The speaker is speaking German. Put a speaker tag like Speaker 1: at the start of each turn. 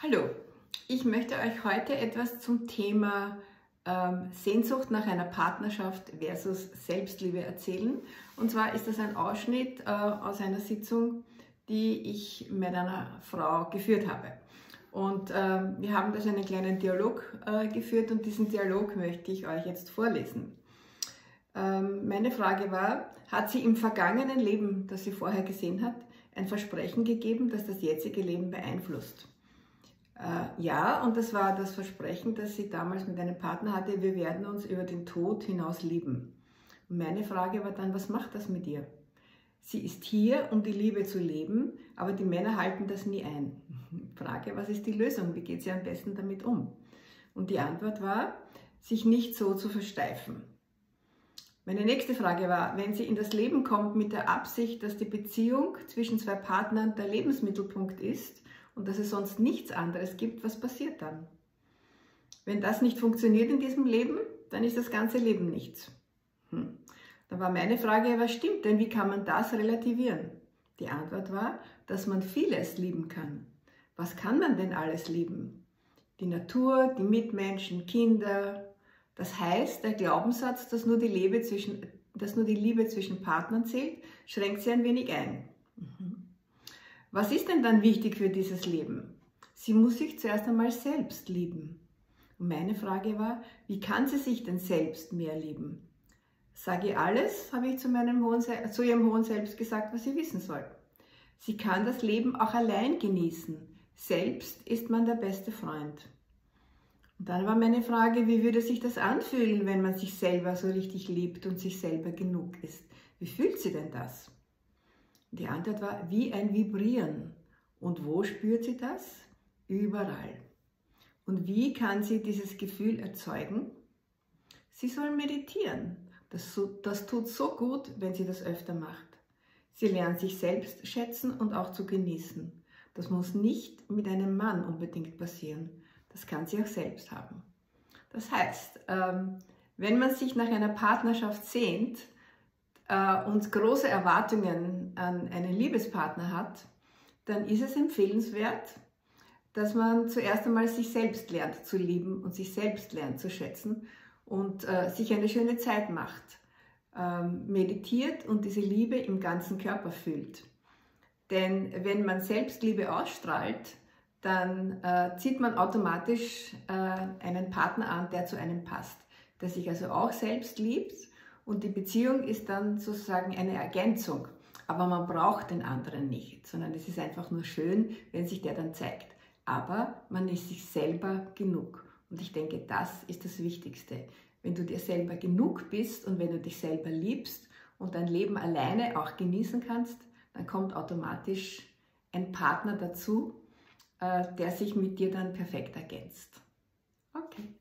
Speaker 1: Hallo, ich möchte euch heute etwas zum Thema ähm, Sehnsucht nach einer Partnerschaft versus Selbstliebe erzählen. Und zwar ist das ein Ausschnitt äh, aus einer Sitzung, die ich mit einer Frau geführt habe. Und äh, wir haben da so einen kleinen Dialog äh, geführt und diesen Dialog möchte ich euch jetzt vorlesen. Ähm, meine Frage war, hat sie im vergangenen Leben, das sie vorher gesehen hat, ein Versprechen gegeben, das das jetzige Leben beeinflusst? Äh, ja, und das war das Versprechen, das sie damals mit einem Partner hatte, wir werden uns über den Tod hinaus lieben. Und meine Frage war dann, was macht das mit ihr? Sie ist hier, um die Liebe zu leben, aber die Männer halten das nie ein. Frage, was ist die Lösung? Wie geht sie am besten damit um? Und die Antwort war, sich nicht so zu versteifen. Meine nächste Frage war, wenn sie in das Leben kommt mit der Absicht, dass die Beziehung zwischen zwei Partnern der Lebensmittelpunkt ist und dass es sonst nichts anderes gibt, was passiert dann? Wenn das nicht funktioniert in diesem Leben, dann ist das ganze Leben nichts. Hm. Dann war meine Frage, was stimmt denn? Wie kann man das relativieren? Die Antwort war, dass man vieles lieben kann. Was kann man denn alles lieben? Die Natur, die Mitmenschen, Kinder. Das heißt, der Glaubenssatz, dass nur die Liebe zwischen, dass nur die Liebe zwischen Partnern zählt, schränkt sie ein wenig ein. Was ist denn dann wichtig für dieses Leben? Sie muss sich zuerst einmal selbst lieben. Und meine Frage war, wie kann sie sich denn selbst mehr lieben? Sage alles, habe ich zu, meinem hohen, zu ihrem hohen Selbst gesagt, was sie wissen soll. Sie kann das Leben auch allein genießen. Selbst ist man der beste Freund. Und dann war meine Frage, wie würde sich das anfühlen, wenn man sich selber so richtig liebt und sich selber genug ist? Wie fühlt sie denn das? Die Antwort war wie ein Vibrieren. Und wo spürt sie das? Überall. Und wie kann sie dieses Gefühl erzeugen? Sie soll meditieren. Das, das tut so gut, wenn sie das öfter macht. Sie lernt sich selbst schätzen und auch zu genießen. Das muss nicht mit einem Mann unbedingt passieren. Das kann sie auch selbst haben. Das heißt, ähm, wenn man sich nach einer Partnerschaft sehnt, äh, und große Erwartungen an einen Liebespartner hat, dann ist es empfehlenswert, dass man zuerst einmal sich selbst lernt zu lieben und sich selbst lernt zu schätzen und äh, sich eine schöne Zeit macht, ähm, meditiert und diese Liebe im ganzen Körper fühlt. Denn wenn man Selbstliebe ausstrahlt, dann äh, zieht man automatisch äh, einen Partner an, der zu einem passt, der sich also auch selbst liebt und die Beziehung ist dann sozusagen eine Ergänzung. Aber man braucht den anderen nicht, sondern es ist einfach nur schön, wenn sich der dann zeigt. Aber man ist sich selber genug. Und ich denke, das ist das Wichtigste. Wenn du dir selber genug bist und wenn du dich selber liebst und dein Leben alleine auch genießen kannst, dann kommt automatisch ein Partner dazu, äh, der sich mit dir dann perfekt ergänzt. Okay.